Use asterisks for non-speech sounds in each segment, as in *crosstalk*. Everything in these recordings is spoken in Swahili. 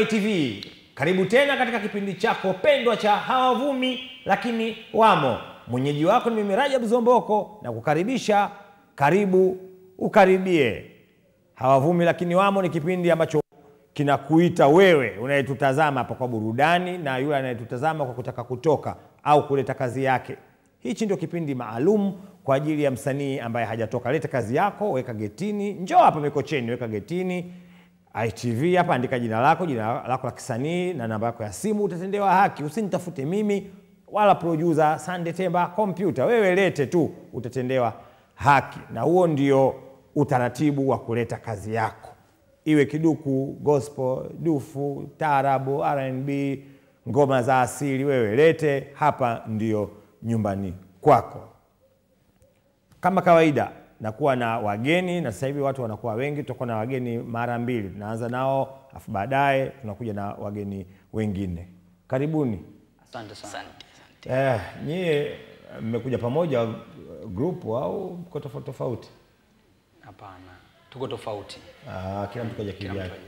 ITV, karibu tena katika kipindi chako pendwa cha hawavumi lakini wamo. Mwenyeji wako ni mimi Rajab Zomboko na kukaribisha, karibu ukaribie. Hawavumi lakini wamo ni kipindi ambacho kinakuita wewe unayetutazama hapa kwa burudani na yule anayetutazama kwa kutaka kutoka au kuleta kazi yake. Hichi ndio kipindi maalum kwa ajili ya msanii ambaye hajatoka. Leta kazi yako, weka getini, njoo hapa Mikocheni, weka getini ITV hapa, andika jina lako, jina lako la kisanii na namba yako ya simu, utatendewa haki. Usinitafute mimi wala producer Sande Temba kompyuta, wewe lete tu, utatendewa haki, na huo ndio utaratibu wa kuleta kazi yako, iwe kiduku, gospel, dufu, tarabu R&B, ngoma za asili, wewe lete hapa, ndio nyumbani kwako. Kama kawaida nakuwa na wageni na sasa hivi watu wanakuwa wengi, tutakuwa na wageni mara mbili. Tunaanza nao afu baadaye tunakuja na wageni wengine. Karibuni. Asante sana. Eh, nyie mmekuja pamoja grupu group au mko tofauti tofauti? Hapana, tuko tofauti. Ah, kila mtu kaja Kila kivyake.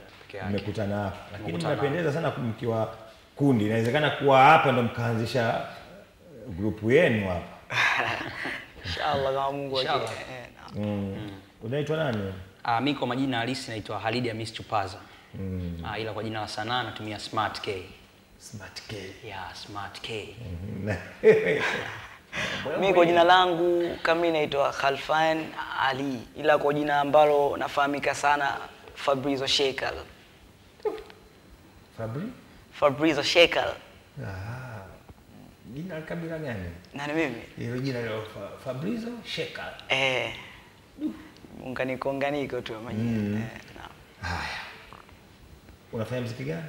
Mmekutana hapa, lakini mnapendeza sana mkiwa kundi. Inawezekana kuwa hapa ndo mkaanzisha uh, grupu yenu hapa. *laughs* Inshallah kama Mungu Inshallah. akija. Eh, naam. Unaitwa nani? Ah, mimi kwa majina halisi naitwa Halidi Hamis Chupaza. Mm. Ah, ila kwa jina la sanaa natumia Smart K. Smart K. Yeah, Smart K. *laughs* Mimi kwa jina langu kami naitwa Khalfan Ali, ila kwa jina ambalo nafahamika sana Fabrizio Shekal. Fabri? Fabrizio Shekal. Ah, jina la kabila gani? Nani mimi? Hilo jina la Fabrizio Sheka. Eh. Unganiko unganiko tu majina. Mm. Eh, naam. Haya, unafanya mziki gani?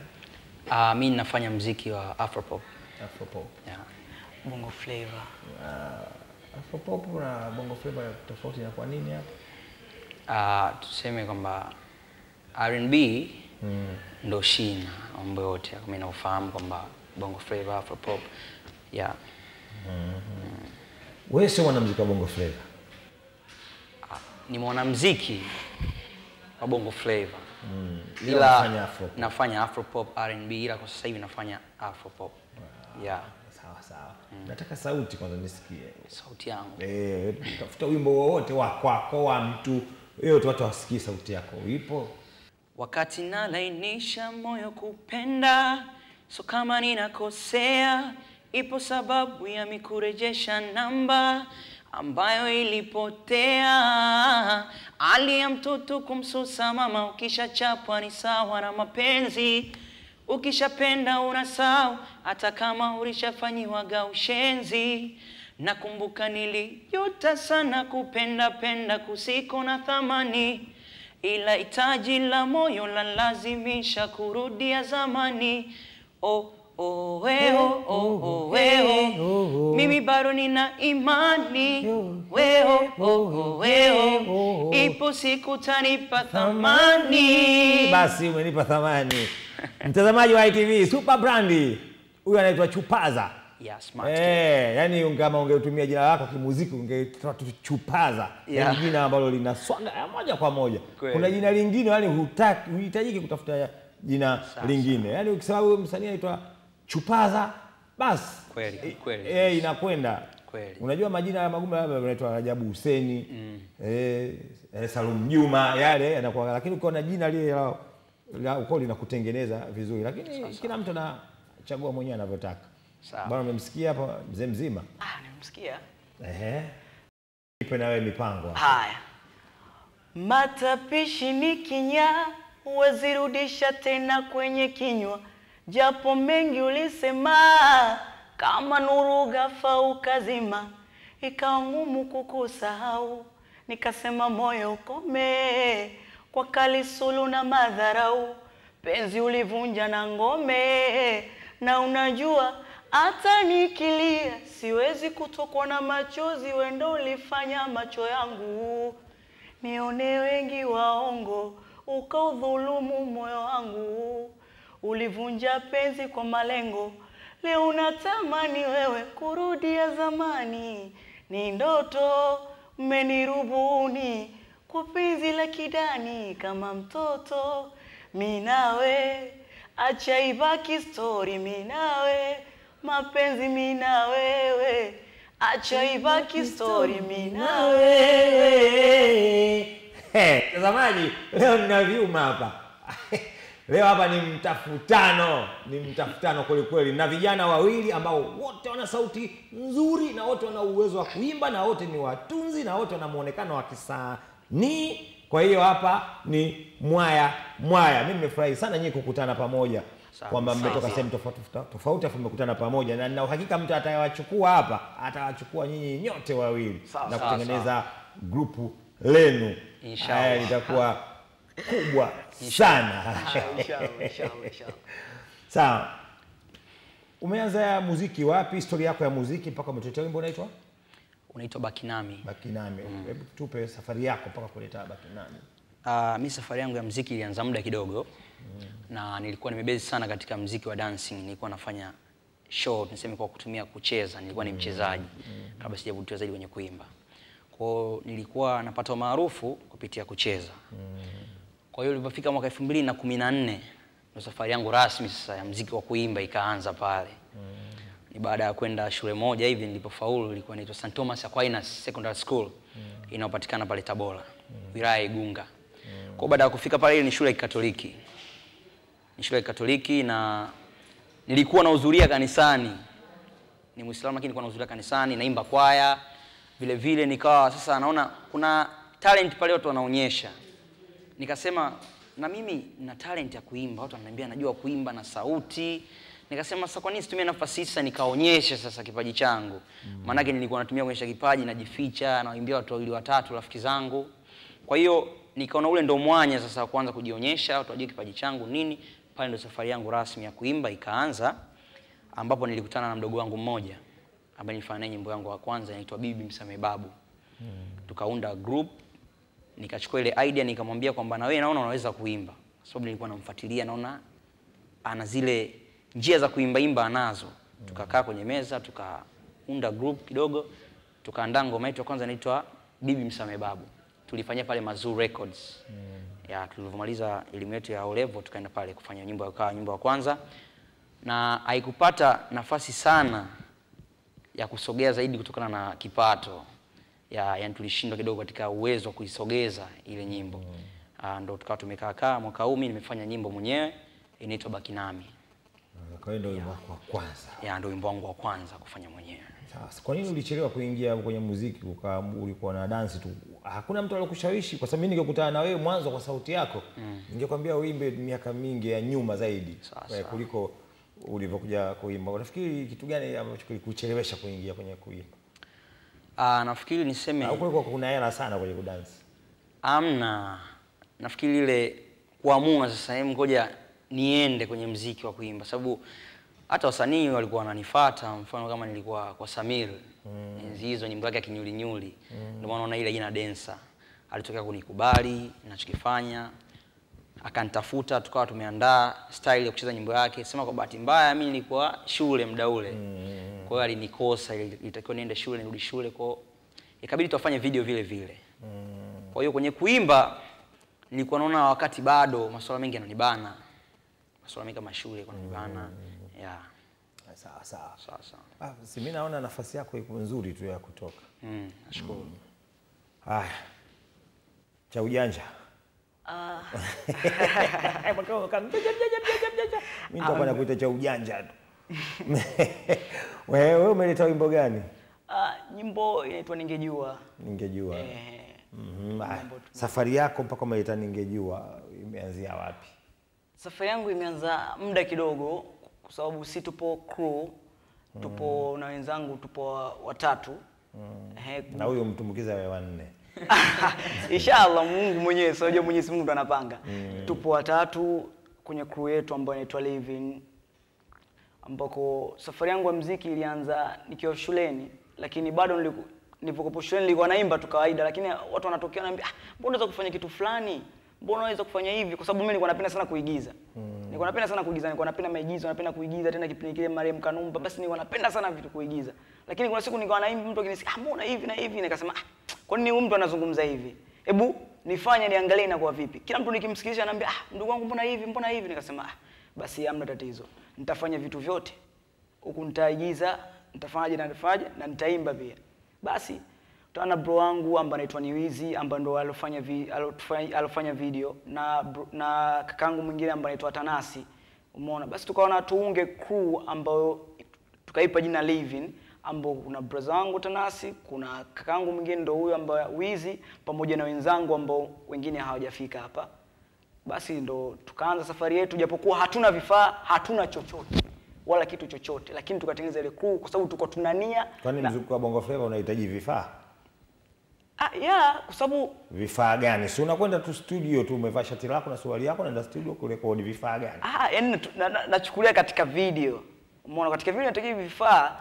Ah, mi nafanya mziki wa Afropop. Afropop. Yeah. Bongo flavor. Uh, Afropop na bongo flava tofauti na kwa nini hapo? Ah, tuseme kwamba R&B mm. ndo shina mambo yote. Mimi naufahamu kwamba Bongo Flava, Afropop. Yeah. Wewe sio mwanamuziki wa bongo flava. ni mwanamuziki wa bongo flava Ila ila nafanya afropop R&B ila kwa sasa hivi nafanya afropop yeah Sawa sawa. Nataka sauti kwanza nisikie. sauti yangu Eh, tafuta wimbo wowote wa kwako wa mtu yote watu wasikie sauti yako. Ipo? wakati nalainisha moyo kupenda so kama ninakosea ipo sababu ya mikurejesha namba ambayo ilipotea. Hali ya mtoto kumsusa mama ukishachapwa ni sawa na mapenzi. Ukishapenda unasahau hata kama ulishafanyiwaga ushenzi. Nakumbuka nilijuta sana kupenda penda kusiko na thamani. Ila hitaji la moyo la lazimisha kurudia zamani. Oh, oh, eh, oh, oh, weo. Mimi bado nina imani weo, oh, oh, weo. Ipo siku tanipa thamani. Basi umenipa thamani. *laughs* Mtazamaji wa ITV Super Brandi. Huyu anaitwa Chupaza. Yeah, smart. Eh, yani kama ungetumia jina lako kimuziki ungechupaza. Yeah. Jina ambalo lina swaga moja kwa moja. Kweli. Kuna jina lingine yani hutaki huhitajiki kutafuta jina lingine. Yaani ukisema huyo msanii anaitwa Chupaza basi Kweli, kweli. Eh, inakwenda. Kweli. Unajua majina ya magumu labda yanaitwa Rajabu Huseni, eh, eh, Salum Juma yale yanakuwa lakini ukiwa na jina lile la, la uko linakutengeneza vizuri. Lakini kila mtu anachagua mwenyewe anavyotaka. Sawa. Bwana umemsikia hapa mzee mzima? Ah, nimemsikia. Ehe. Ipe na wewe mipango. hapa. Haya, matapishi ni kinya, wazirudisha tena kwenye kinywa, japo mengi ulisema, kama nuru ghafla ukazima, ikawa ngumu kukusahau, nikasema moyo ukome, kwa kali sulu na madharau, penzi ulivunja na ngome, na unajua hata nikilia siwezi kutokwa na machozi, wendo ulifanya macho yangu nione wengi waongo, ukaudhulumu moyo wangu, ulivunja penzi kwa malengo, leo unatamani wewe kurudia zamani, ni ndoto mmenirubuni kwa penzi la kidani kama mtoto, mi nawe. Acha ibaki stori minawe, nawe, mapenzi mina na wewe, acha ibaki story mina na wewe. Hey, Mtazamaji, leo nina vyuma hapa *laughs* leo hapa ni mtafutano, ni mtafutano kweli kweli, na vijana wawili ambao wote wana sauti nzuri na wote wana uwezo wa kuimba na wote ni watunzi na wote wana muonekano wa kisanii. Kwa hiyo hapa ni mwaya mwaya. Mimi nimefurahi sana nyinyi kukutana pamoja, kwamba mmetoka sehemu tofauti tofauti, afu mmekutana pamoja, na nina uhakika mtu atawachukua hapa, atawachukua nyinyi nyote wawili Sawa, na kutengeneza grupu lenu. Inshallah. Litakuwa *laughs* kubwa sana. Inshallah. Sawa, umeanza muziki wapi? Historia yako ya muziki mpaka umetetea wimbo unaitwa Unaitwa Bakinami. Bakinami, hebu mm. Hebu tupe safari yako mpaka kuleta Bakinami. Uh, mi safari yangu ya mziki ilianza muda kidogo mm. na nilikuwa nimebezi sana katika mziki wa dancing. Nilikuwa nafanya show niseme kwa kutumia kucheza, nilikuwa ni mchezaji mm. kabla sijavutiwa zaidi kwenye kuimba. kwao nilikuwa napata umaarufu kupitia kucheza. Kwa hiyo ilipofika mwaka elfu mbili na kumi na nne ndo safari yangu rasmi sasa ya mziki wa kuimba ikaanza pale. Ni baada ya kwenda shule moja hivi nilipofaulu, ilikuwa inaitwa St Thomas Aquinas Secondary School mm. inayopatikana pale Tabora, mm. wilaya ya Igunga. mm. Kwa baada ya kufika pale, ile ni shule ya Kikatoliki, ni shule ya Kikatoliki na nilikuwa nahudhuria kanisani, ni Muislamu lakini nilikuwa nahudhuria kanisani, naimba kwaya vile vile, nikawa sasa naona kuna talent pale watu wanaonyesha nikasema na mimi na talent ya kuimba, watu wananiambia najua kuimba na sauti. Nikasema sasa, kwa nini situmie nafasi hii sasa nikaonyeshe sasa kipaji changu? Maanake nilikuwa natumia kuonyesha kipaji, najificha, nawaimbia watu wawili watatu, rafiki zangu. Kwa hiyo nikaona ule ndo mwanya sasa wa kuanza kujionyesha, watu wajue kipaji changu nini. Pale ndo safari yangu rasmi ya kuimba ikaanza, ambapo nilikutana na mdogo wangu mmoja ambaye nilifanya naye nyimbo yangu ya kwanza inaitwa Bibi Msame Babu. Tukaunda group nikachukua ile idea nikamwambia kwamba na wewe naona unaweza kuimba, kwa sababu nilikuwa namfuatilia, naona ana zile njia za kuimba imba anazo. Tukakaa kwenye meza tukaunda group kidogo, tukaandaa ngoma yetu ya kwanza inaitwa Bibi Msame Babu. Tulifanyia pale Mazuru Records. mm. Ya tulivyomaliza elimu yetu ya O level tukaenda pale kufanya nyimbo ya nyimbo ya kwanza, na haikupata nafasi sana ya kusogea zaidi kutokana na kipato ya, yani tulishindwa kidogo katika uwezo wa kuisogeza ile nyimbo mm. Ndo tukawa tumekaa kaa mwaka huu nimefanya nyimbo mwenyewe inaitwa Baki Nami, Kwa hiyo ndio wimbo wako wa kwanza. ya ndio wimbo wangu wa kwanza kufanya mwenyewe. Sasa kwa nini ulichelewa kuingia kwenye muziki? Uka, ulikuwa na dance tu, hakuna mtu aliyokushawishi Kwa sababu mimi ningekutana na wewe mwanzo kwa sauti yako Mm. ningekwambia uimbe miaka mingi ya nyuma zaidi Sasa. eh, kuliko ulivyokuja kuimba. Unafikiri kitu gani ambacho kilikuchelewesha kuingia kwenye kuimba? Ah, nafikiri niseme Au kulikuwa kuna hela sana kwenye kudansi? amna, nafikiri ile kuamua sasa, hebu ngoja niende kwenye mziki wa kuimba, sababu hata wasanii walikuwa wananifuata, mfano kama nilikuwa kwa Samir. Mm. enzi hizo, nyimbo yake ya kinyulinyuli, ndio maana ile jina Densa, alitokea kunikubali ninachokifanya, akanitafuta, tukawa tumeandaa style ya kucheza nyimbo yake. Sema kwa bahati mbaya mimi nilikuwa shule muda ule, mm. kwa hiyo alinikosa, ili- ilitakiwa niende shule nirudi shule, kwa hiyo ikabidi tuwafanye video vile vile. Mm. Kwa hiyo kwenye kuimba nilikuwa naona wakati bado masuala mengi yananibana, masuala mengi kama shule yananibana. Yeah, Sawa sawa. sawa sawa. Ah, si mimi naona nafasi yako iko nzuri tu ya kutoka. Mm, nashukuru. Haya, cha ujanja *laughs* mi nitakuwa nakuita cha ujanja tu. *laughs* Wewe umeleta wimbo gani? Ah, nyimbo inaitwa Ningejua. Ningejua. Eh, Mhm, haya. Safari yako mpaka umeleta Ningejua imeanzia wapi? Safari yangu imeanza muda kidogo, kwa sababu si tupo crew, tupo na wenzangu, tupo watatu watatu Ehe, Na huyo mtumbukiza wewe wanne. *laughs* Inshallah Mungu mwenyewe, sio unajua Mwenyezi Mungu ndo anapanga. Tupo watatu kwenye crew yetu ambayo inaitwa Living, ambako safari yangu ya mziki ilianza nikiwa shuleni, lakini bado nilipokuwa shuleni nilikuwa naimba tu kawaida, lakini watu wanatokea wananiambia, ah, mbona unaweza kufanya kitu fulani, mbona unaweza kufanya hivi, kwa sababu mimi nilikuwa napenda sana kuigiza. Nilikuwa napenda sana kuigiza, nilikuwa napenda maigizo, napenda kuigiza tena kipindi kile Mariam Kanumba, basi nilikuwa napenda sana vitu kuigiza. Lakini kuna siku nilikuwa naimba mtu akinisikia, ah, mbona hivi na hivi, nikasema ah, kwa nini huyu mtu anazungumza hivi? Hebu nifanye niangalie inakuwa vipi. Kila mtu nikimsikiliza anambia, ah, ndugu wangu mbona hivi, mbona hivi, nikasema ah, basi hamna tatizo, nitafanya vitu vyote huku, nitaigiza, nitafanyaje na nitafanyaje na nitaimba pia. Basi tutaona bro wangu ambaye anaitwa Niwizi ambaye ndo alofanya vi, alofanya, alofanya video na bro, na kakangu mwingine ambaye anaitwa Tanasi, umeona. Basi tukaona tuunge crew ambayo tukaipa jina Living ambao kuna brother wangu Tanasi, kuna kakaangu mwingine ndo huyo ambaye Wizi, pamoja na wenzangu ambao wengine hawajafika hapa. Basi ndo tukaanza safari yetu, japokuwa hatuna vifaa, hatuna chochote wala kitu chochote, lakini tukatengeneza ile crew kwa sababu tuko tunania Kwani na- mziki wa Bongo Flava unahitaji vifaa? ah, yeah, kwa sababu Vifaa gani? Si unakwenda tu studio tu umevaa shati lako na suruali yako unaenda studio kurekodi vifaa gani? ah, yani nachukulia na- na- na katika video, umeona, katika video natakiwa vifaa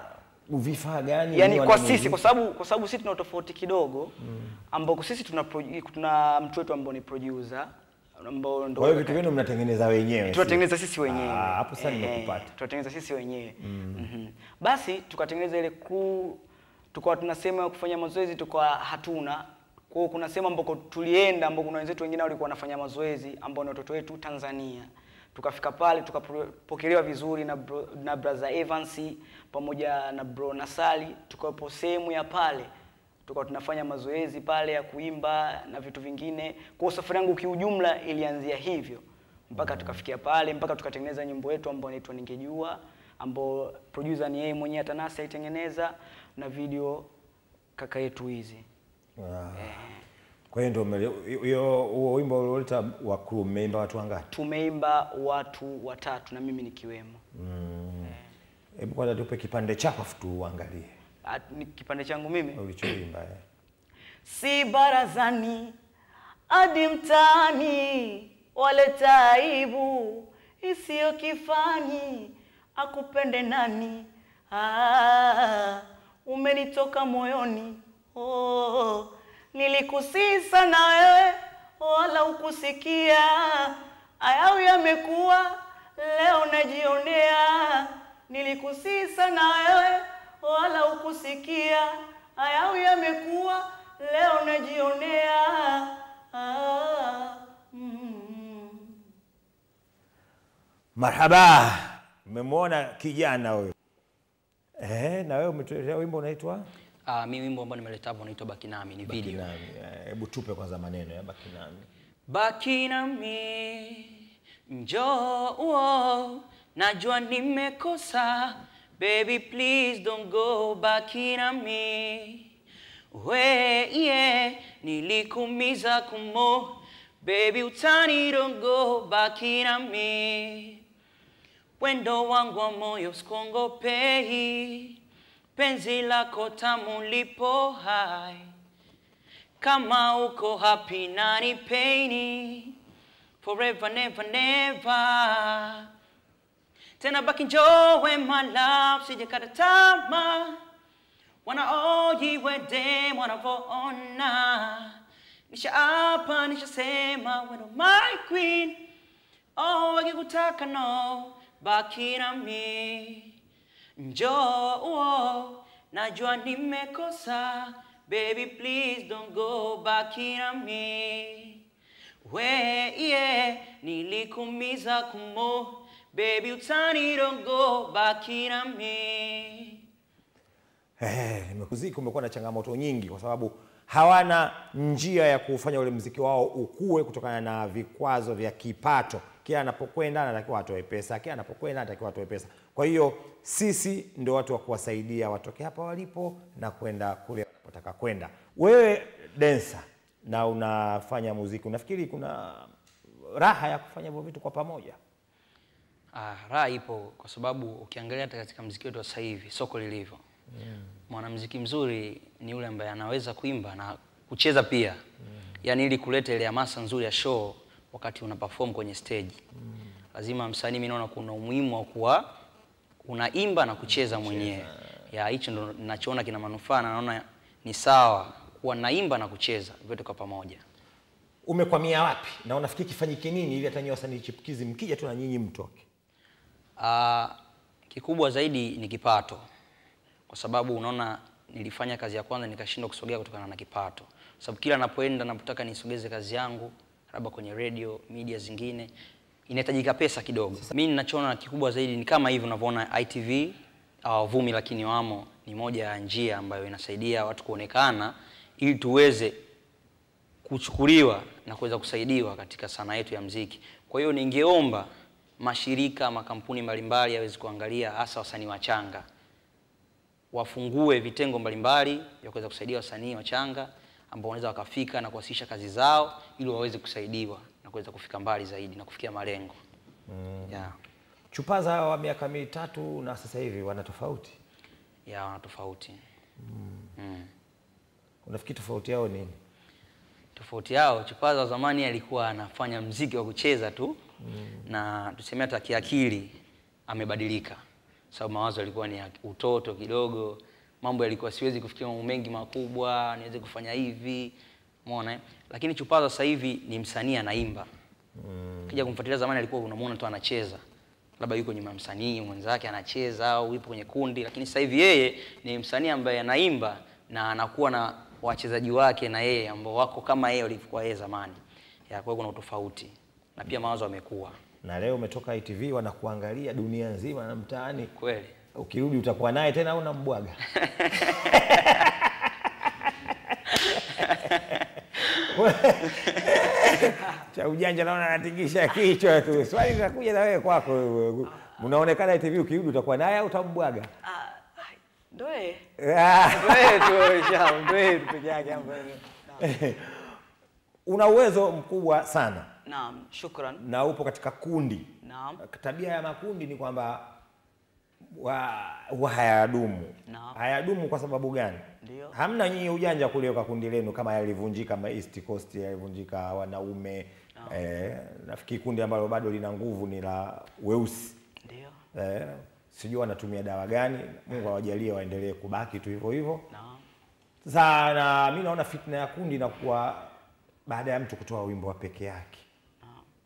Vifaa gani? yani kwa sisi kwa sababu kwa sababu sisi tuna tofauti kidogo mm. ambao sisi tuna tuna mtu wetu ambao ni producer ambao ndio. Kwa hiyo vitu vyenu mnatengeneza wenyewe. tunatengeneza sisi wenyewe. Ah, hapo sasa Eh, nimekupata. Tunatengeneza sisi wenyewe. Mhm. Basi tukatengeneza ile kuu, tukawa tunasema kufanya mazoezi, tukawa hatuna. Kwa hiyo kuna sehemu ambako tulienda ambako kuna wenzetu wengine walikuwa wanafanya mazoezi ambao ni watoto wetu Tanzania. Tukafika pale tukapokelewa vizuri na bro, na brother Evans pamoja na bro Nasali, tukawepo sehemu ya pale tukawa tunafanya mazoezi pale ya kuimba na vitu vingine. Kwa safari yangu kiujumla ilianzia hivyo mpaka tukafikia pale, mpaka tukatengeneza nyimbo yetu ambayo inaitwa Ningejua, ambao producer ni yeye mwenyewe Atanasi aitengeneza na video kaka yetu hizi. Ah. Kwa hiyo ndio hiyo huo wimbo ulioleta wa crew mmeimba watu wangapi? Tumeimba watu watatu na mimi nikiwemo. Hebu kwanza tupe kipande chako afu tuangalie At- Ni kipande changu mimi ulichoimba. eh. si barazani hadi mtaani, waleta aibu isiyo kifani, akupende nani? Ah, umenitoka moyoni oh, nilikusisa na wewe wala ukusikia, ayau yamekuwa leo najionea, nilikusisa sana wewe wala ukusikia, ayau yamekuwa leo najionea. Ah, mm. Marhaba, mmemwona kijana huyo eh? Na wewe umetuletea wimbo unaitwa Ah, mi wimbo ambao nimeleta hapo unaitwa Baki Nami, ni Baki video. Hebu uh, tupe kwanza maneno ya Baki Nami. Baki nami, njoo, najua nimekosa, baby please don't go, back in on me. We, yeah, nilikumiza kumo, baby utani don't go, back in on me. Wendo wangu wa moyo sikongopei, penzi lako tamu lipo hai. Kama uko happy nani peini, forever never never tena baki njowe wana oji sijakata tama wanaoji wedem apa nishaapa nishasema weno my queen. Oh wakikutaka no baki nami. Njoo najua nimekosa. Baby please don't go baki nami. We yeah nilikumiza kumo baby utani don't go back in on me. Eh, nimekuziki kumekuwa na changamoto nyingi kwa sababu hawana njia ya kufanya ule mziki wao ukue kutokana na vikwazo vya kipato. Kila anapokwenda anatakiwa atoe pesa, kila anapokwenda anatakiwa atoe pesa. Kwa hiyo sisi ndio watu wa kuwasaidia watoke hapa walipo na kwenda kule wanapotaka kwenda. Wewe densa na unafanya muziki, unafikiri kuna raha ya kufanya hivyo vitu kwa pamoja? Ah, raha ipo kwa sababu ukiangalia hata katika mziki wetu wa sasa hivi soko lilivyo mm. mwanamziki mzuri ni yule ambaye anaweza kuimba na kucheza pia mm. yaani ili kuleta ile hamasa nzuri ya show wakati una perform kwenye stage mm. lazima msanii mimi naona kuna umuhimu wa kuwa unaimba na kucheza mwenyewe ya hicho ndo ninachoona kina manufaa na naona ni sawa kuwa naimba na kucheza vyote kwa pamoja Umekwamia wapi na unafikiri kifanyike nini ili hata nyinyi wasanii chipukizi mkija tu na nyinyi mtoke? Ah, kikubwa zaidi ni kipato, kwa sababu unaona nilifanya kazi ya kwanza nikashindwa kusogea kutokana na kipato, kwa sababu kila napoenda napotaka nisogeze kazi yangu labda kwenye radio media zingine inahitajika pesa kidogo. Mimi ninachoona kikubwa zaidi ni kama hivi unavyoona ITV au Vumi lakini wamo, ni moja ya njia ambayo inasaidia watu kuonekana ili tuweze kuchukuliwa na kuweza kusaidiwa katika sanaa yetu ya mziki. Kwa hiyo ningeomba mashirika, makampuni mbalimbali yaweze kuangalia hasa wasanii wachanga, wafungue vitengo mbalimbali vya kuweza kusaidia wasanii wachanga ambao wanaweza wakafika na kuwasilisha kazi zao ili waweze kusaidiwa na kuweza kufika mbali zaidi na kufikia malengo. mm. Yeah. Chupaza wa miaka mitatu na sasa hivi wana tofauti, Yeah, wana tofauti. mm. Mm. unafikiri tofauti yao nini? Tofauti yao, Chupaza wa zamani alikuwa anafanya mziki wa kucheza tu na tuseme hata kiakili amebadilika, sababu mawazo yalikuwa ni ya utoto kidogo, mambo yalikuwa siwezi kufikiria mambo mengi makubwa, niweze kufanya hivi, umeona. eh? Lakini Chupaza sasa hivi ni msanii anaimba. mm. Kija kumfuatilia zamani alikuwa unamuona tu anacheza, labda yuko nyuma ya msanii mwenzake anacheza au yupo kwenye kundi, lakini sasa hivi yeye ni msanii ambaye anaimba na anakuwa na wachezaji wake na yeye ambao wako kama yeye walivyokuwa yeye zamani. Ya, kwa hiyo kuna utofauti na pia mawazo yamekuwa Na leo umetoka ITV wanakuangalia dunia nzima na mtaani, kweli. ukirudi utakuwa naye tena au unambwaga? cha ujanja naona anatingisha kichwa tu. Swali linakuja na wewe kwako wewe. Unaonekana ITV ukirudi utakuwa naye au utambwaga? Ndoe. Ah. Ndo yeye tu, Shau, ndoe tu peke yake ambaye. Una uwezo mkubwa sana Naam, shukran. na upo katika kundi. Naam. Tabia ya makundi ni kwamba wa, wa hayadumu. Naam. Hayadumu kwa sababu gani? Ndio. Hamna nyinyi ujanja kuliweka kundi lenu kama yalivunjika ma East Coast yalivunjika wanaume. Eh, nafikiri kundi ambalo bado lina nguvu ni la weusi. Ndio. Eh, sijui wanatumia dawa gani. Mungu awajalie waendelee kubaki tu hivyo hivyo. Naam. Sasa na mi naona fitna ya kundi inakuwa baada ya mtu kutoa wimbo wa peke yake.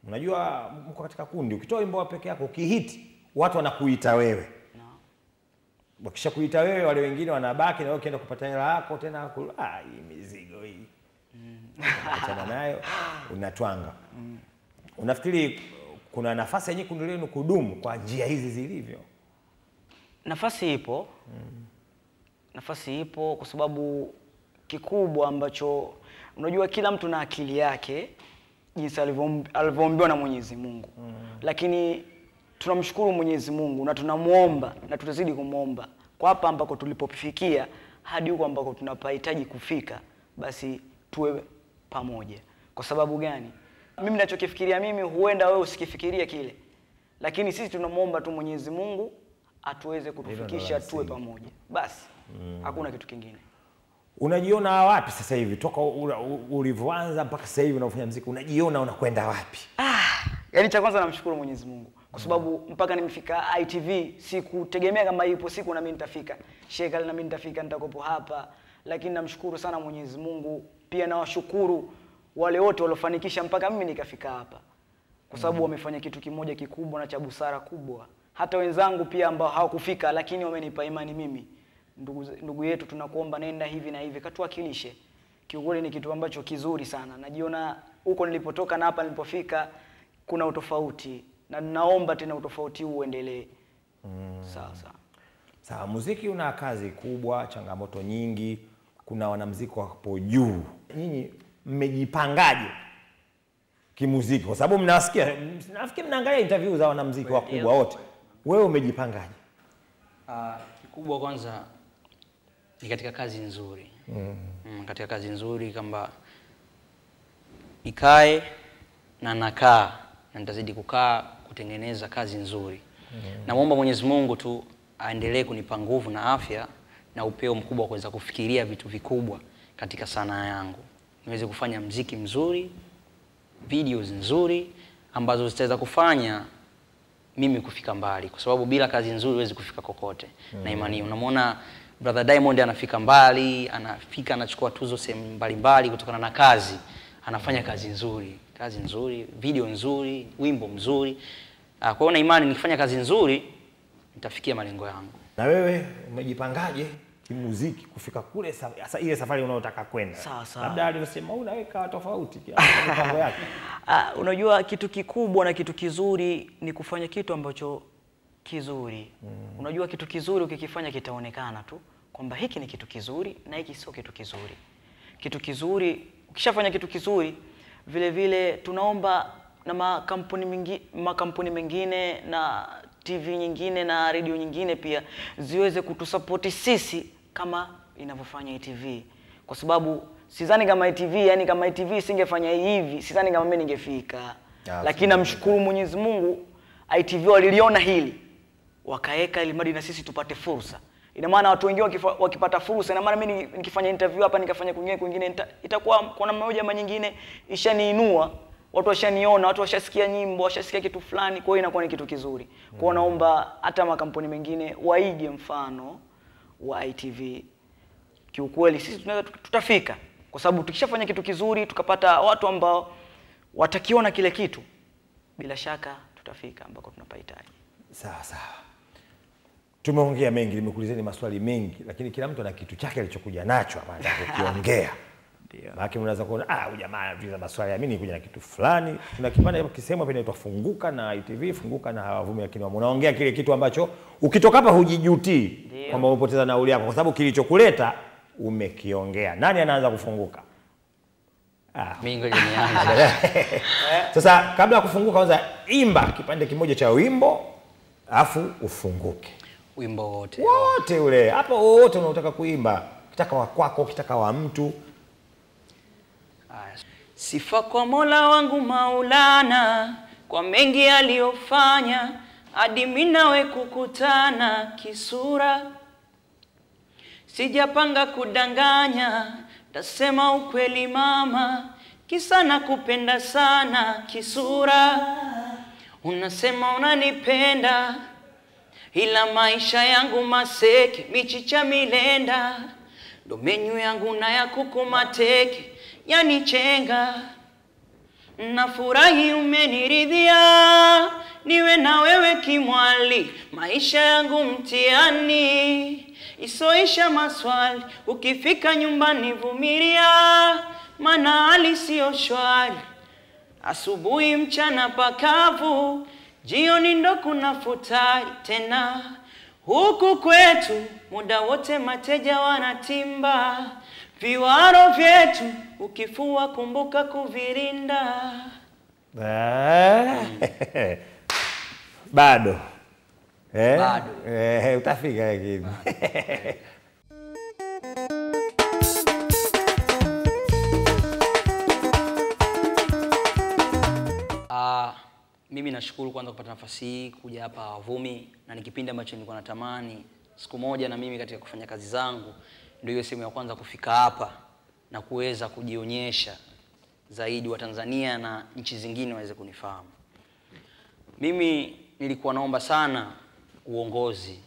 Unajua mko katika kundi, ukitoa wimbo wa peke yako ukihiti, watu wanakuita wewe. no. Wakisha kuita wewe, wale wengine wanabaki na wewe ukienda kupata hela yako tena ah, hii mizigo hii achana nayo, *laughs* unatwanga. Unafikiri kuna nafasi yenye kundi lenu kudumu kwa njia hizi zilivyo? Nafasi ipo nafasi ipo kwa sababu kikubwa ambacho unajua kila mtu na akili yake jinsi alivyoom- alivyoombiwa na Mwenyezi Mungu. Mm. lakini tunamshukuru Mwenyezi Mungu na tunamwomba na tutazidi kumwomba kwa hapa ambako tulipofikia hadi huko ambako tunapahitaji kufika basi tuwe pamoja. Kwa sababu gani? Mimi nachokifikiria mimi huenda wewe usikifikiria kile. Lakini sisi tunamwomba tu Mwenyezi Mungu atuweze kutufikisha tuwe pamoja. Basi mm. hakuna kitu kingine Unajiona wapi sasa hivi toka ulivyoanza mpaka sasa hivi unafanya mziki, unajiona unakwenda wapi? Ah, yani cha kwanza namshukuru Mwenyezi Mungu kwa sababu mpaka nimefika ITV sikutegemea kama ipo siku na mimi nitafika. shekal na mimi nitafika nitakopo hapa. Lakini namshukuru sana Mwenyezi Mungu. Pia nawashukuru wale wote waliofanikisha mpaka mimi nikafika hapa. Kwa sababu mm. wamefanya kitu kimoja kikubwa na cha busara kubwa. Hata wenzangu pia ambao hawakufika lakini wamenipa imani mimi. Ndugu, ndugu yetu tunakuomba nenda hivi na hivi katuwakilishe. Kiukweli ni kitu ambacho kizuri sana. Najiona huko nilipotoka na hapa nilipofika kuna utofauti na naomba tena utofauti huu uendelee. Sawa sawa. Sawa, muziki una kazi kubwa, changamoto nyingi, kuna wanamuziki wapo juu. Nyinyi mmejipangaje kimuziki? Kwa sababu mnasikia, nafikiri mnaangalia interview za wanamuziki wakubwa wote. Wewe umejipangaje? Ah, kikubwa kwanza ni katika kazi nzuri mm. Mm, katika kazi nzuri kwamba nikae na nakaa na nitazidi kukaa kutengeneza kazi nzuri mm. namwomba Mwenyezi Mungu tu aendelee kunipa nguvu na afya na upeo mkubwa wa kuweza kufikiria vitu vikubwa katika sanaa yangu niweze kufanya mziki mzuri videos nzuri ambazo zitaweza kufanya mimi kufika mbali, kwa sababu bila kazi nzuri huwezi kufika kokote mm. na imani. Unamwona brother Diamond anafika mbali, anafika anachukua tuzo sehemu mbalimbali kutokana na kazi, anafanya kazi nzuri, kazi nzuri, video nzuri, wimbo mzuri. Ah, Kwa hiyo na imani nikifanya kazi nzuri nitafikia malengo yangu. Na wewe umejipangaje? kimuziki kufika kule sasa ile safari unayotaka kwenda Sawa, sawa. labda alivyosema unaweka naweka tofauti mipango yake *laughs* Ah, unajua kitu kikubwa na kitu kizuri ni kufanya kitu ambacho kizuri. mm. Unajua kitu kizuri ukikifanya kitaonekana tu kwamba hiki ni kitu kizuri na hiki sio kitu kizuri. Kitu kizuri ukishafanya kitu kizuri vile vile tunaomba na makampuni mengine, makampuni mengine na TV nyingine na redio nyingine pia ziweze kutusapoti sisi kama inavyofanya ITV kwa sababu sidhani kama ITV yani kama ITV isingefanya hivi sidhani kama mimi ningefika lakini namshukuru Mwenyezi Mungu ITV waliliona hili wakaweka ili mradi na sisi tupate fursa. Ina maana watu wengi wakipata fursa ina maana mimi nikifanya interview hapa nikafanya kwingine kwingine itakuwa kwa namna moja ama nyingine ishaniinua watu washaniona watu washasikia nyimbo washasikia kitu fulani kwa hiyo inakuwa ni kitu kizuri. Kwa hiyo naomba hata makampuni mengine waige mfano wa ITV kiukweli sisi tunaweza tutafika. Kwa sababu tukishafanya kitu kizuri tukapata watu ambao watakiona kile kitu bila shaka tutafika ambako tunapahitaji sawa sawa tumeongea mengi nimekuulizeni maswali mengi lakini kila mtu ana kitu chake alichokuja nacho hapa *laughs* kukiongea. Maana unaweza kuona ah huyu jamaa viza maswali ya mimi nikuja na kitu fulani. Kuna kipande hapo kisema hapa inaitwa funguka na ITV funguka na hawavumi lakini wamu unaongea kile kitu ambacho ukitoka hapa hujijutii kwamba umepoteza nauli yako kwa sababu kilichokuleta umekiongea. Nani anaanza kufunguka? Ah, Mimi ngoja nianze. *laughs* sasa kabla ya kufunguka kwanza imba kipande kimoja cha wimbo alafu ufunguke Wimbo wote. wote ule hapa, wote unaotaka kuimba kitaka wa kwako kitaka wa mtu Sifa kwa Mola wangu Maulana kwa mengi aliyofanya hadi mimi nawe kukutana kisura. Sijapanga kudanganya, tasema ukweli mama, kisa na kupenda sana kisura. Unasema unanipenda ila maisha yangu maseke, michicha milenda, ndo menyu yangu na ya kuku mateke, yanichenga na Nafurahi umeniridhia, niwe na wewe kimwali, maisha yangu mtiani isoisha maswali, ukifika nyumbani vumilia, mana hali siyo shwari. Asubuhi, mchana pakavu, jioni ndo kuna futari tena. Huku kwetu muda wote mateja wanatimba, viwaro vyetu ukifua kumbuka kuvirinda. Eh, bado eh? Bado. eh, utafika lakini *laughs* Ah, mimi nashukuru kwanza kupata nafasi hii kuja hapa Wavumi, na ni kipindi ambacho nilikuwa natamani siku moja na mimi katika kufanya kazi zangu ndio hiyo sehemu ya kwanza kufika hapa na kuweza kujionyesha zaidi wa Tanzania na nchi zingine waweze kunifahamu. Mimi nilikuwa naomba sana uongozi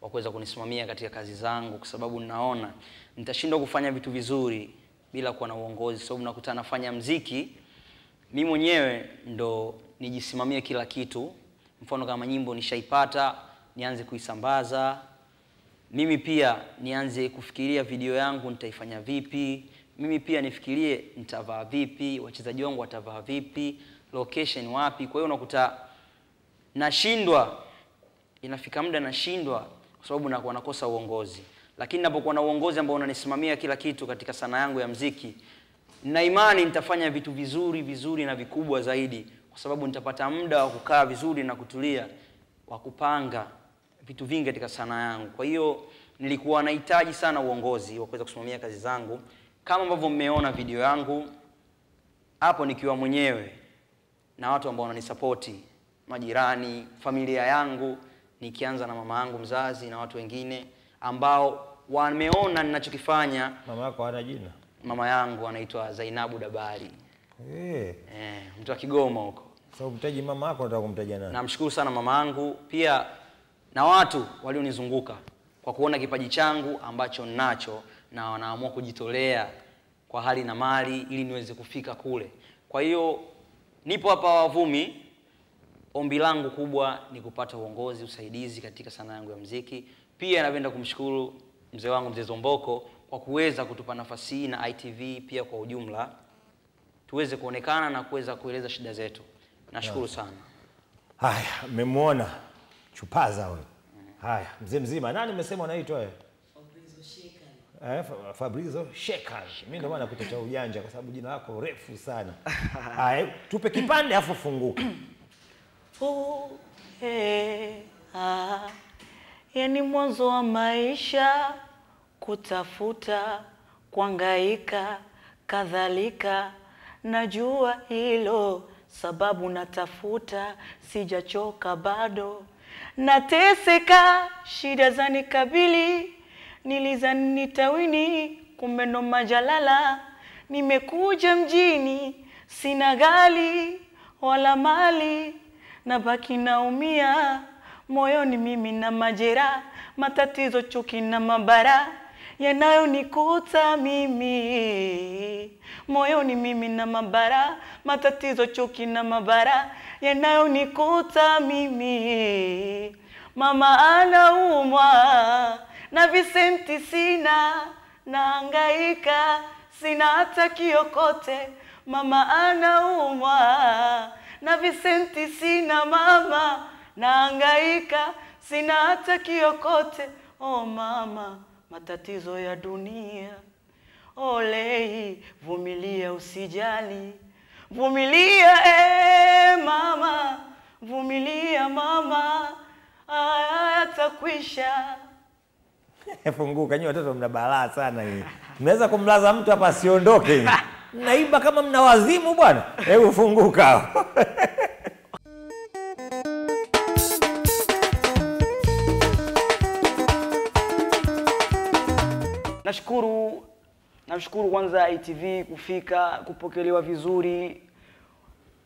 wa kuweza kunisimamia katika kazi zangu, kwa sababu ninaona nitashindwa kufanya vitu vizuri bila kuwa na uongozi, sababu nakuta nafanya mziki mimi mwenyewe ndo nijisimamie kila kitu. Mfano kama nyimbo nishaipata, nianze kuisambaza mimi pia nianze kufikiria video yangu nitaifanya vipi, mimi pia nifikirie nitavaa vipi, wachezaji wangu watavaa vipi, location wapi. Kwa hiyo unakuta nashindwa, inafika muda nashindwa kwa sababu nakuwa nakosa uongozi. Lakini napokuwa na uongozi ambao unanisimamia kila kitu katika sanaa yangu ya mziki, na imani nitafanya vitu vizuri vizuri na vikubwa zaidi, kwa sababu nitapata muda wa kukaa vizuri na kutulia, wa kupanga vitu vingi katika sanaa yangu. Kwa hiyo nilikuwa nahitaji sana uongozi wa kuweza kusimamia kazi zangu, kama ambavyo mmeona video yangu hapo nikiwa mwenyewe na watu ambao wananisapoti, majirani, familia yangu, nikianza na mama yangu mzazi na watu wengine ambao wameona ninachokifanya. mama yako hana jina Mama yangu anaitwa Zainabu Dabari, eh, eh, mtu wa Kigoma huko. Sasa mtaji mama yako nataka kumtaja nani Namshukuru sana mama yangu pia na watu walionizunguka kwa kuona kipaji changu ambacho ninacho na wanaamua kujitolea kwa hali na mali ili niweze kufika kule. Kwa hiyo nipo hapa Wavumi. Ombi langu kubwa ni kupata uongozi, usaidizi katika sanaa yangu ya mziki. Pia napenda kumshukuru mzee wangu mzee Zomboko kwa kuweza kutupa nafasi hii na ITV pia kwa ujumla tuweze kuonekana na kuweza kueleza shida zetu. Nashukuru sana. Haya, mmemwona chupaza huyo. Haya, mzee mzima, nani umesema anaitwa wewe? Eh, Fa- Fabrizio Shekan. Mimi ndio maana nakuita cha ujanja kwa sababu jina lako refu sana. *laughs* Haya, tupe kipande afu funguka. Oh, eh, ah. Yani mwanzo wa maisha kutafuta, kuangaika, kadhalika. Najua hilo sababu natafuta, sijachoka bado, nateseka, shida za nikabili, nilizani nitawini, kumbe ndo majalala. Nimekuja mjini, sina gali wala mali, nabaki naumia. Moyoni, mimi na majera, matatizo, chuki na mabara yanayonikuta mimi moyoni, mimi na mabara, matatizo, chuki na mabara yanayonikuta mimi. Mama anaumwa na visenti sina, naangaika sina hata kiokote. Mama anaumwa na visenti sina, mama naangaika sina hata kiokote. Oh mama, matatizo ya dunia. Olei, vumilia, usijali, vumilia eh, mama, vumilia mama, haya yatakwisha. *laughs* Funguka, nyinyi watoto mna balaa sana hii. Mnaweza kumlaza mtu hapa asiondoke. *laughs* Mnaimba kama mna wazimu bwana. Hebu funguka. *laughs* Nashukuru, nashukuru kwanza ITV kufika kupokelewa vizuri.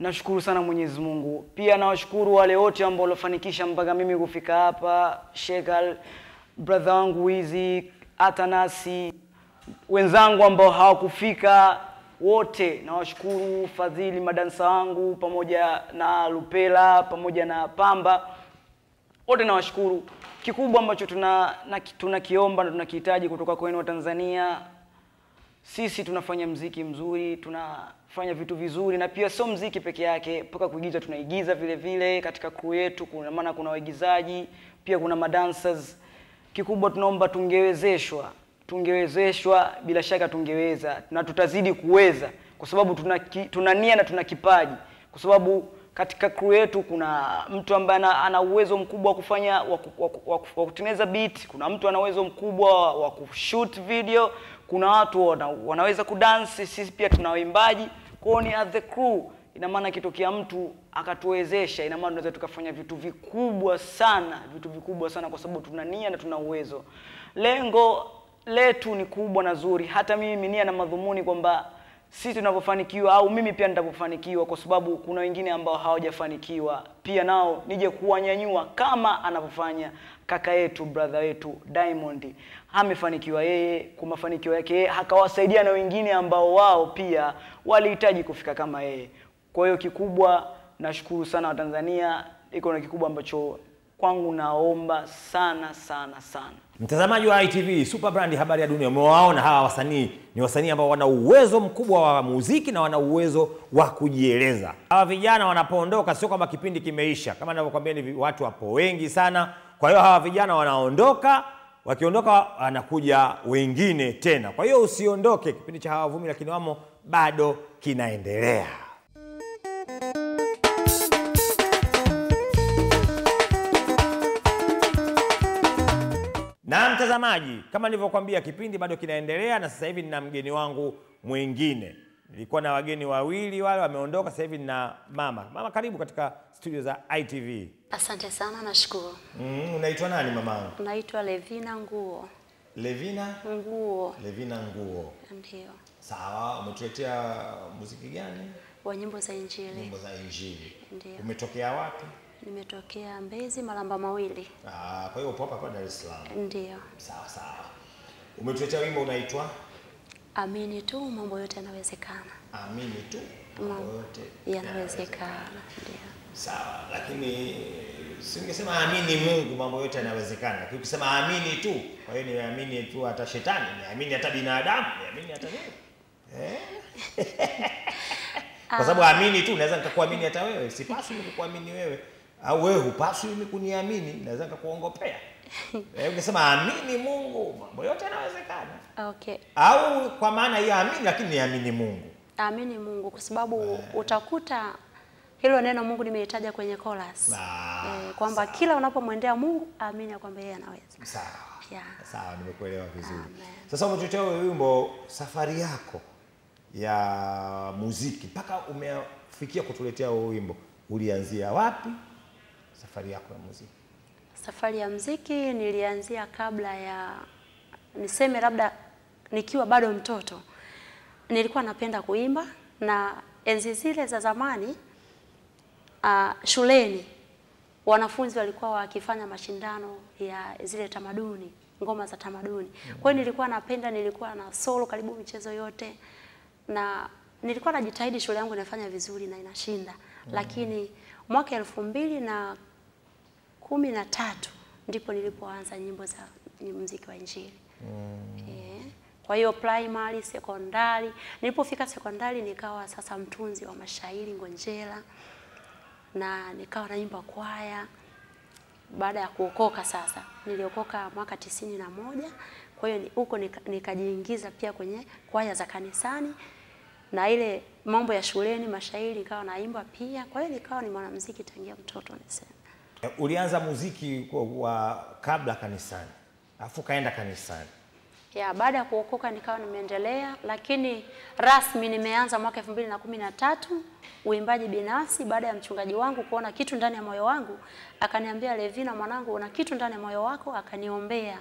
Nashukuru sana Mwenyezi Mungu. Pia nawashukuru wale wote ambao waliofanikisha mpaka mimi kufika hapa, Shekal, brother wangu Wizi, Atanasi, wenzangu ambao hawakufika wote nawashukuru, Fadhili, madansa wangu pamoja na Lupela pamoja na Pamba wote nawashukuru. Kikubwa ambacho tuna na, tunakiomba na tunakihitaji kutoka kwenu wa Tanzania, sisi tunafanya mziki mzuri, tunafanya vitu vizuri, na pia sio mziki peke yake, mpaka kuigiza tunaigiza vile vile katika kuu yetu. Kuna maana kuna waigizaji pia kuna madancers. Kikubwa tunaomba tungewezeshwa, tungewezeshwa, bila shaka tungeweza na tutazidi kuweza, kwa sababu tuna, tuna nia na tuna kipaji, kwa sababu katika crew yetu kuna mtu ambaye ana, uwezo mkubwa wa kufanya wa ku- wa ku- wa ku- wa kutengeneza beat, kuna mtu ana uwezo mkubwa wa kushoot video, kuna watu wana, wanaweza kudance, sisi pia tuna waimbaji. Kwao ni as the crew, ina maana ikitokea mtu akatuwezesha, ina maana tunaweza tukafanya vitu vikubwa sana, vitu vikubwa sana, kwa sababu tuna nia na tuna uwezo. Lengo letu ni kubwa na zuri, hata mimi nia na madhumuni kwamba sisi tunavyofanikiwa au mimi pia nitapofanikiwa, kwa sababu kuna wengine ambao hawajafanikiwa, pia nao nije kuwanyanyua kama anavyofanya kaka yetu brother wetu Diamond. Amefanikiwa yeye, kwa mafanikio yake yeye akawasaidia na wengine ambao wao pia walihitaji kufika kama yeye. Kwa hiyo kikubwa, nashukuru sana Watanzania, iko na kikubwa ambacho kwangu naomba sana sana sana Mtazamaji wa ITV Super Brand, habari ya dunia, umewaona hawa wasanii. Ni wasanii ambao wana uwezo mkubwa wa muziki na wana uwezo wa kujieleza. Hawa vijana wanapoondoka, sio kwamba kipindi kimeisha. Kama ninavyokuambia, ni watu wapo wengi sana. Kwa hiyo hawa vijana wanaondoka, wakiondoka wanakuja wengine tena. Kwa hiyo usiondoke, kipindi cha hawavumi lakini wamo bado kinaendelea. Mtazamaji, kama nilivyokuambia, kipindi bado kinaendelea, na sasa hivi nina mgeni wangu mwingine. Nilikuwa na wageni wawili, wale wameondoka, sasa hivi nina mama. Mama, karibu katika studio za ITV. Asante sana, nashukuru. Mm, unaitwa nani mama? Naitwa Levina Nguo. Levina Nguo Levina Nguo. ndio, Sawa, umetuletea muziki gani? wa nyimbo za Injili. Nyimbo za Injili. Ndio. Umetokea wapi? Nimetokea Mbezi, Malamba Mawili. Ah, kwa hiyo upo hapa hapa Dar es Salaam. Ndio, Sawa sawa. Umetuletea wimbo unaitwa amini tu, mambo yote yanawezekana. Amini tu mambo yote Yanawezekana, ndio. Sawa, lakini singesema amini Mungu, mambo yote yanawezekana. Lakini ukisema amini tu, kwa hiyo niamini tu hata shetani, niamini hata binadamu, niamini hata wewe eh? *laughs* Kwa sababu amini tu, naweza nikakuamini hata wewe, sipaswi nikuamini wewe, au wewe hupaswi mimi kuniamini, naweza nikakuongopea. *laughs* Eh, ukisema amini Mungu, mambo yote yanawezekana. Okay. Au kwa maana hiyo amini, lakini niamini Mungu. Amini Mungu kwa sababu utakuta hilo neno Mungu nimeitaja kwenye chorus. Ah, Eh, kwamba kila unapomwendea Mungu amini ya kwamba yeye anaweza. Sawa. Yeah. Sawa, nimekuelewa vizuri. Amen. Sasa umechochea wimbo, safari yako ya muziki mpaka umefikia kutuletea huo wimbo, ulianzia wapi? Safari yako ya muziki. Safari ya muziki nilianzia kabla ya niseme labda nikiwa bado mtoto. Nilikuwa napenda kuimba na enzi zile za zamani uh, shuleni wanafunzi walikuwa wakifanya mashindano ya zile tamaduni, ngoma za tamaduni. Kwa hiyo nilikuwa napenda, nilikuwa na solo karibu michezo yote, na nilikuwa najitahidi shule yangu inafanya vizuri na inashinda. Lakini mwaka elfu mbili na kumi na tatu ndipo nilipoanza nyimbo za muziki wa Injili. mm. e. Kwa hiyo primary, sekondari, nilipofika sekondari nikawa sasa mtunzi wa mashairi ngonjera na nikawa naimba kwaya. Baada ya kuokoka sasa, niliokoka mwaka tisini na moja. Kwa hiyo huko huko nika- nikajiingiza pia kwenye kwaya za kanisani na ile mambo ya shuleni, mashairi nikawa naimba pia. Kwa hiyo nikawa ni mwanamuziki tangia mtoto niseme. Ulianza muziki kwa- wa kabla kanisani, alafu ukaenda kanisani. Ya, baada ya kuokoka nikawa nimeendelea, lakini rasmi nimeanza mwaka elfu mbili na kumi na tatu uimbaji binafsi, baada ya mchungaji wangu kuona kitu ndani ya moyo wangu, akaniambia Levina, mwanangu, una kitu ndani ya moyo wako, akaniombea.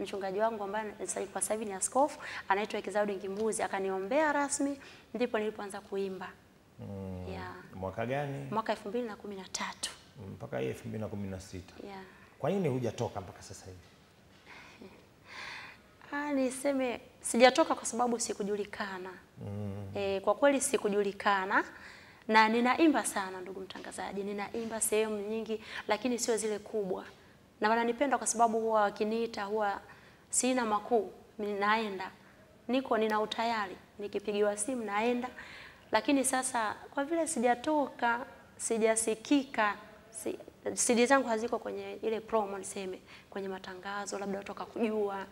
Mchungaji wangu ambaye kwa sasa hivi ni askofu anaitwa Kizaudi Ngimbuzi, akaniombea rasmi, ndipo nilipoanza kuimba. Mm, ya. Mwaka gani? mwaka elfu mbili na kumi na tatu Mpaka hii 2016. yeah. Kwa nini hujatoka mpaka sasa hivi? *laughs* Ah, niseme sijatoka kwa sababu sikujulikana. Mm. E, kwa kweli sikujulikana na ninaimba sana ndugu mtangazaji, ninaimba sehemu nyingi lakini sio zile kubwa. Na wananipenda kwa sababu huwa wakiniita huwa sina makuu, ninaenda. Niko nina utayari, nikipigiwa simu naenda. Lakini sasa kwa vile sijatoka, sijasikika, si, CD zangu haziko kwenye ile promo niseme, kwenye matangazo labda watu wakakujua.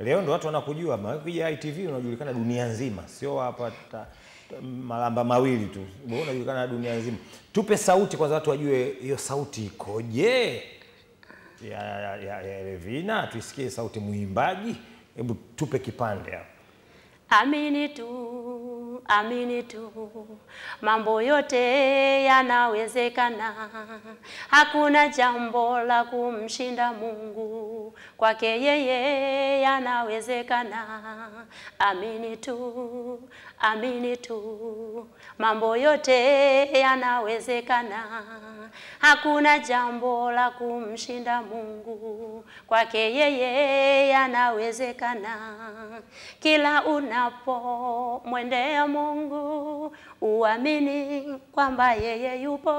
Leo ndo watu wanakujua, maana ukija ITV unajulikana dunia nzima, sio hapa malamba mawili tu, unajulikana dunia nzima. Tupe sauti kwanza, watu wajue hiyo sauti ikoje ya, ya, ya, ya Levina, tuisikie sauti mwimbaji. Hebu tupe kipande hapo. Amini tu, amini tu, mambo yote yanawezekana. Hakuna jambo la kumshinda Mungu, kwake yeye yanawezekana. Amini tu, amini tu, mambo yote yanawezekana. Hakuna jambo la kumshinda Mungu, kwake yeye yanawezekana. Kila unapomwendea Mungu uamini kwamba yeye yupo,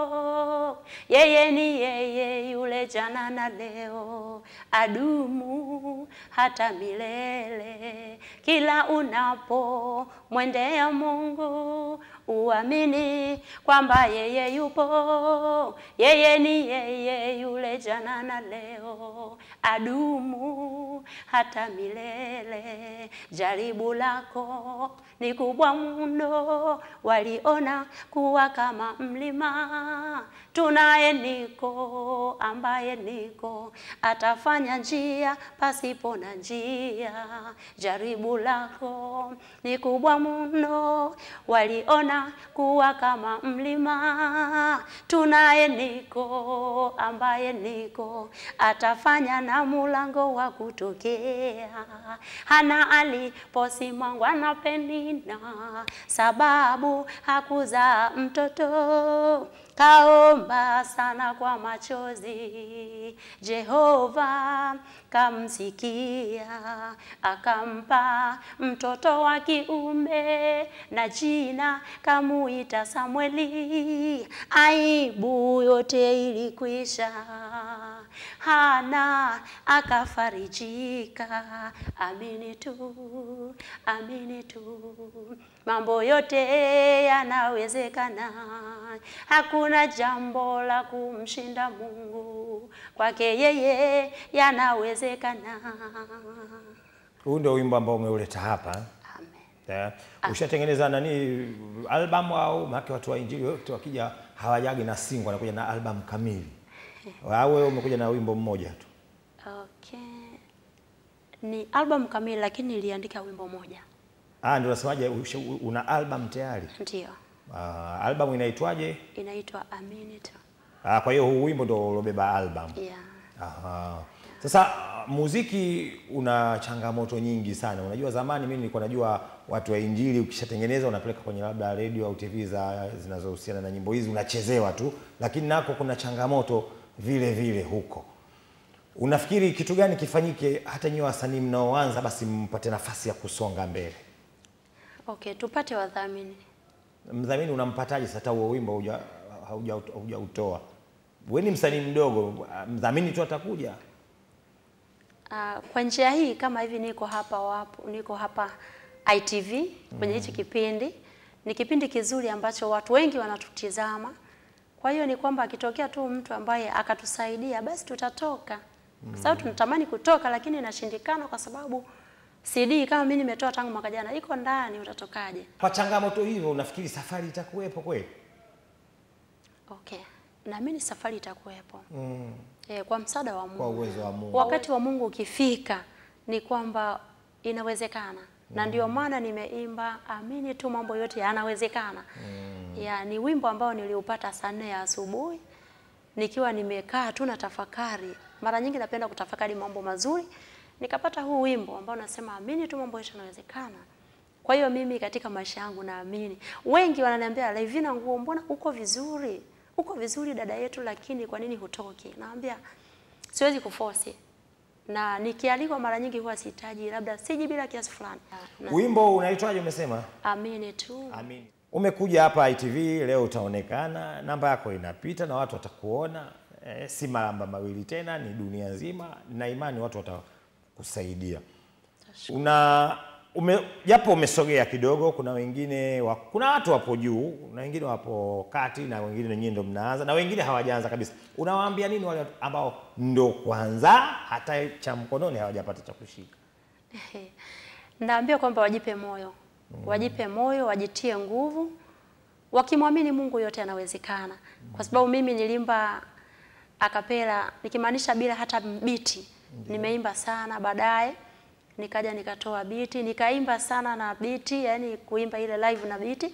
yeye ni yeye yule jana na leo, adumu hata milele. Kila unapo mwendea Mungu uamini kwamba yeye yupo, yeye ni yeye yule jana na leo, adumu hata milele. Jaribu lako ni kubwa mno, waliona kuwa kama mlima. Tunaye niko ambaye niko, atafanya njia pasipo na njia. Jaribu lako ni kubwa mno, waliona kuwa kama mlima. Tunaye niko ambaye niko, atafanya na mulango wa kutokea. Hana aliposimangwa na Penina, sababu hakuzaa mtoto. Kaomba sana kwa machozi, Jehova kamsikia, akampa mtoto wa kiume na jina kamuita Samweli. Aibu yote ilikwisha, Hana akafarijika. Amini tu, amini tu, mambo yote yanawezekana. Hakuna jambo la kumshinda Mungu, kwake yeye yanawezekana. Huu ndio wimbo ambao umeuleta hapa. Yeah. Eh, ushatengeneza nani albamu au maana watu wa injili wote wakija hawajagi na single wanakuja na albamu kamili. Au wewe umekuja na wimbo mmoja tu? Okay. Ni albamu kamili lakini niliandika wimbo moja. Ah, ndio unasemaje una album tayari? Ndio. Ah, album inaitwaje? Inaitwa Amini tu. Ah, kwa hiyo huu wimbo ndio uliobeba album. Yeah. Aha. Sasa muziki una changamoto nyingi sana. Unajua zamani mimi nilikuwa najua watu wa injili ukishatengeneza unapeleka kwenye labda radio au TV za zinazohusiana na nyimbo hizi unachezewa tu, lakini nako kuna changamoto vile vile huko. Unafikiri kitu gani kifanyike hata nyiwe wasanii mnaoanza basi mpate nafasi ya kusonga mbele? Okay, tupate wadhamini. Mdhamini unampataje sasa huo wimbo hauja- hauja- haujautoa? Wewe ni msanii mdogo, mdhamini tu atakuja. Uh, kwa njia hii kama hivi niko hapa wapo, niko hapa ITV kwenye hichi kipindi. Ni kipindi kizuri ambacho watu wengi wanatutizama. Kwa hiyo ni kwamba akitokea tu mtu ambaye akatusaidia basi tutatoka. Kwa sababu tunatamani kutoka lakini inashindikana kwa sababu CD kama mimi nimetoa tangu mwaka jana iko ndani utatokaje? Kwa changamoto hizo unafikiri safari itakuwepo kweli? Okay. Naamini safari itakuwepo. Mm. E, kwa msaada wa Mungu. Kwa uwezo wa Mungu. Wakati wa Mungu ukifika ni kwamba inawezekana. mm. Na ndio maana nimeimba amini tu mambo yote yanawezekana. Mm. Ya, ni wimbo ambao niliupata saa nne ya asubuhi nikiwa nimekaa tu na tafakari. Mara nyingi napenda kutafakari mambo mazuri. Nikapata huu wimbo ambao nasema amini tu mambo yote yanawezekana. Kwa hiyo mimi katika maisha yangu naamini. Wengi wananiambia Levina nguo mbona uko vizuri? Uko vizuri dada yetu lakini kwa nini hutoki? Naambia siwezi kuforce. Na nikialikwa mara nyingi huwa sihitaji labda siji bila kiasi fulani. Wimbo unaitwaje umesema? amini tu. Amini. Umekuja hapa ITV leo utaonekana, namba yako inapita na watu watakuona. E, si maramba mawili tena, ni dunia nzima na imani watu watakusaidia. Una ume, japo umesogea kidogo, kuna wengine wa, kuna watu wapo juu na wengine wapo kati na wengine wenyewe ndo mnaanza na wengine hawajaanza kabisa. Unawaambia nini wale ambao ndo kwanza hata cha mkononi hawajapata cha kushika? Naambia kwamba wajipe moyo, mm. wajipe moyo, wajitie nguvu, wakimwamini Mungu yote yanawezekana, kwa sababu mimi nilimba akapela nikimaanisha bila hata biti. Nimeimba sana, baadaye nikaja nikatoa biti, nikaimba sana na biti, yani kuimba ile live na biti.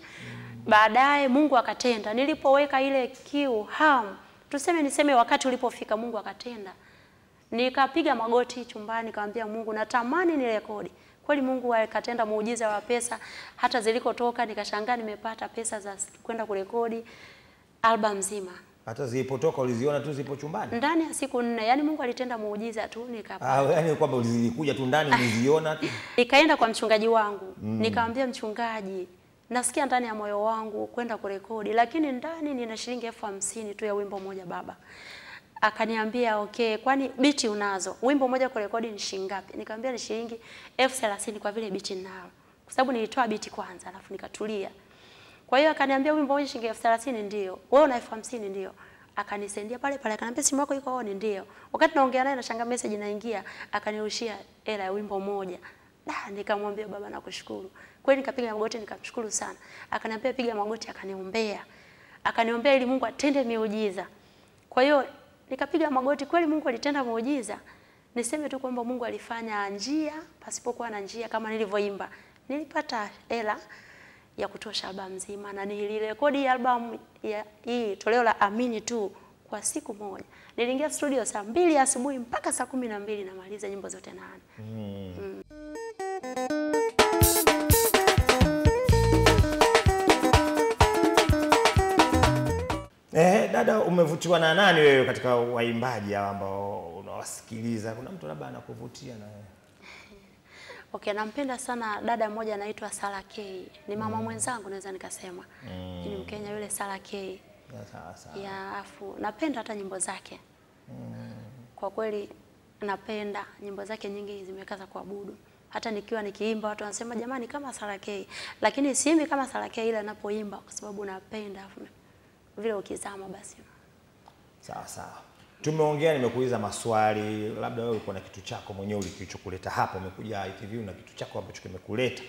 Baadaye Mungu akatenda, nilipoweka ile kiu ham, tuseme niseme, wakati ulipofika Mungu akatenda. Nikapiga magoti chumbani, nikamwambia Mungu, natamani nirekodi kweli. Mungu akatenda muujiza wa pesa, hata zilikotoka nikashangaa nimepata pesa za kwenda kurekodi album nzima Hata zilipotoka uliziona tu zipo chumbani? ndani ya siku nne. Yani Mungu alitenda muujiza tu, nikapata Ah, yani kwamba ulizikuja tu ndani uliziona tu. *laughs* nikaenda kwa mchungaji wangu Mm. nikamwambia mchungaji, nasikia ndani ya moyo wangu kwenda kurekodi, lakini ndani nina shilingi elfu hamsini tu ya wimbo mmoja baba. Akaniambia okay, kwani biti unazo? Wimbo mmoja kurekodi ni shilingi ngapi? Nikamwambia ni shilingi elfu thelathini kwa vile biti ninalo, kwa sababu nilitoa biti kwanza, alafu nikatulia. Kwa hiyo akaniambia wimbo mmoja shilingi elfu thelathini ndio. Wewe una elfu hamsini ndio. Akanisendia pale pale akaniambia simu yako iko on ndio. Wakati naongea naye nashangaa message inaingia, akanirushia hela ya wimbo mmoja. Da, nikamwambia baba nakushukuru. Kweli nikapiga magoti nikamshukuru sana. Akaniambia piga magoti akaniombea. Akaniombea ili Mungu atende miujiza. Kwa hiyo nikapiga magoti kweli Mungu alitenda muujiza. Niseme tu kwamba Mungu alifanya njia pasipokuwa na njia kama nilivyoimba. Nilipata hela ya kutosha albamu nzima na nilirekodi albamu ya hii toleo la Amini tu kwa siku moja. Niliingia studio saa mbili asubuhi mpaka saa kumi na mbili namaliza nyimbo zote nane. Mm. Mm. Eh, dada umevutiwa na nani wewe katika waimbaji hao ambao unawasikiliza? Kuna mtu labda anakuvutia na wewe? Okay, nampenda sana dada mmoja anaitwa Sara K. Ni mama mm. mwenzangu naweza nikasema. Mm. Ni Mkenya yule Sara K. Ya, sawa sawa. Ya afu napenda hata nyimbo zake. Mm. Kwa kweli napenda nyimbo zake nyingi zimekaza za kuabudu. Hata nikiwa nikiimba watu wanasema jamani kama Sara K. Lakini siimbi kama Sara K ile anapoimba kwa sababu napenda afu vile ukizama basi. Sawa sawa. Tumeongea, nimekuuliza maswali, labda wewe uko na kitu chako mwenyewe ulikichokuleta hapa. Umekuja ITV na kitu chako ambacho kimekuleta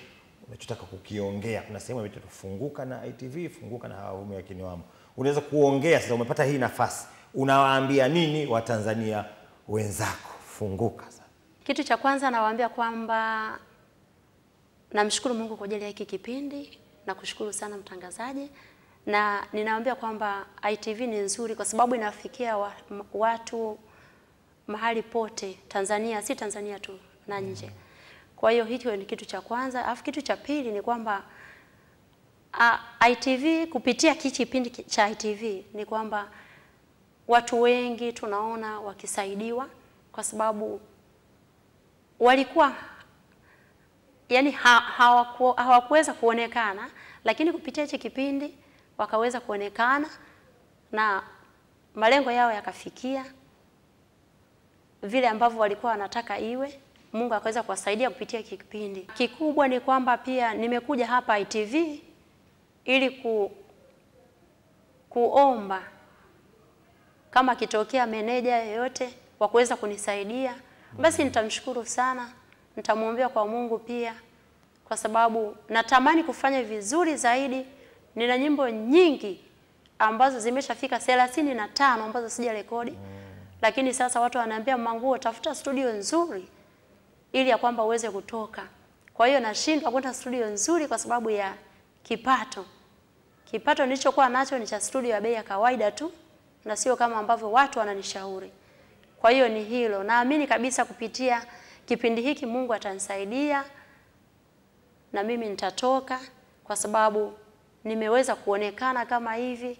unachotaka kukiongea. Kuna sehemu ambayo tufunguka na ITV, funguka na hawaume wakini wamo. Unaweza kuongea sasa, umepata hii nafasi, unawaambia nini Watanzania wenzako? Funguka sasa. Kitu cha kwanza nawaambia kwamba namshukuru Mungu kwa ajili ya hiki kipindi na kushukuru sana mtangazaji, na ninawaambia kwamba ITV ni nzuri kwa sababu inafikia wa, watu mahali pote Tanzania, si Tanzania tu na nje. Kwa hiyo hicho ni kitu cha kwanza. Alafu kitu cha pili ni kwamba a, ITV kupitia hiki kipindi cha ITV ni kwamba watu wengi tunaona wakisaidiwa kwa sababu walikuwa yani ha, hawaku, hawakuweza kuonekana, lakini kupitia hichi kipindi wakaweza kuonekana na malengo yao yakafikia vile ambavyo walikuwa wanataka iwe. Mungu akaweza kuwasaidia kupitia kipindi. Kikubwa ni kwamba pia nimekuja hapa ITV ili ku, kuomba kama akitokea meneja yoyote wa kuweza kunisaidia, basi nitamshukuru sana, nitamwombea kwa Mungu pia, kwa sababu natamani kufanya vizuri zaidi. Nina nyimbo nyingi ambazo zimeshafika thelathini na tano ambazo sija rekodi, lakini sasa watu wananiambia Manguo, tafuta studio nzuri ili ya kwamba uweze kutoka. Kwa hiyo nashindwa kwenda studio nzuri kwa sababu ya kipato. Kipato nilichokuwa nacho ni cha studio ya bei ya kawaida tu na sio kama ambavyo watu wananishauri. Kwa hiyo ni hilo, naamini kabisa kupitia kipindi hiki Mungu atanisaidia na mimi nitatoka, kwa sababu nimeweza kuonekana kama hivi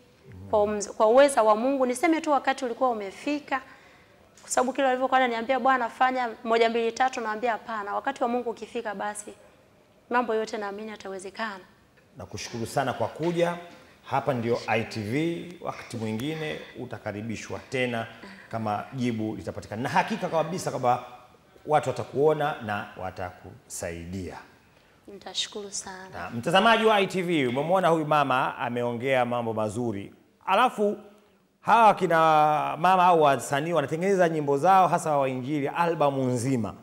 kwa, umz- kwa uweza wa Mungu. Niseme tu wakati ulikuwa umefika, kwa sababu kila walivyokuwa ananiambia Bwana fanya moja mbili tatu, naambia hapana. Wakati wa Mungu ukifika, basi mambo yote naamini yatawezekana. Nakushukuru sana kwa kuja hapa. Ndio ITV, wakati mwingine utakaribishwa tena kama jibu litapatikana, na hakika kabisa kwamba watu watakuona na watakusaidia. Nitashukuru sana. Na mtazamaji wa ITV, umemwona huyu mama ameongea mambo mazuri, alafu hawa kina mama au wasanii wanatengeneza nyimbo zao hasa wa Injili, albamu nzima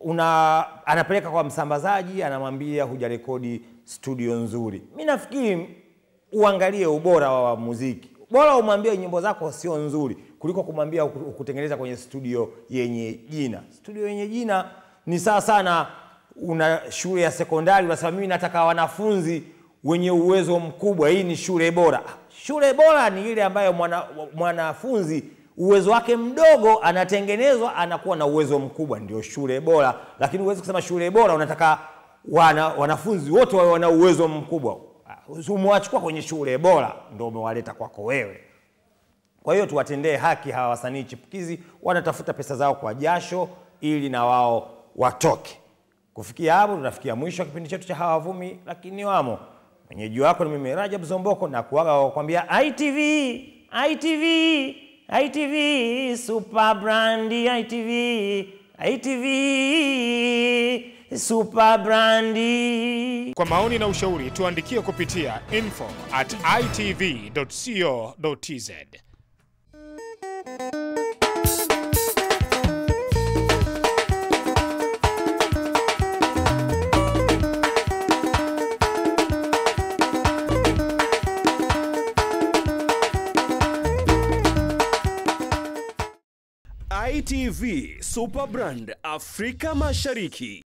una anapeleka kwa msambazaji, anamwambia hujarekodi studio nzuri. Mi nafikiri uangalie ubora wa muziki, bora umwambie nyimbo zako sio nzuri kuliko kumwambia kutengeneza kwenye studio yenye jina. Studio yenye jina ni sawa sana, una shule ya sekondari unasema mimi nataka wanafunzi wenye uwezo mkubwa, hii ni shule bora. Shule bora ni ile ambayo mwana, mwanafunzi uwezo wake mdogo anatengenezwa anakuwa na uwezo mkubwa, ndio shule bora. Lakini huwezi kusema shule bora unataka wana, wanafunzi wote wawe wana uwezo mkubwa. Umewachukua kwenye shule bora, ndio umewaleta kwako wewe. Kwa hiyo tuwatendee haki hawa wasanii chipukizi, wanatafuta pesa zao kwa jasho ili na wao watoke. Kufikia hapo, tunafikia mwisho wa kipindi chetu cha Hawavumi lakini wamo. Mwenyeji wako ni mimi Rajab Zomboko, na kuaga kwambia ITV, ITV, ITV, super brand ITV, ITV, super brand. Kwa maoni na ushauri tuandikie kupitia info at itv.co.tz. ITV Superbrand Afrika Mashariki.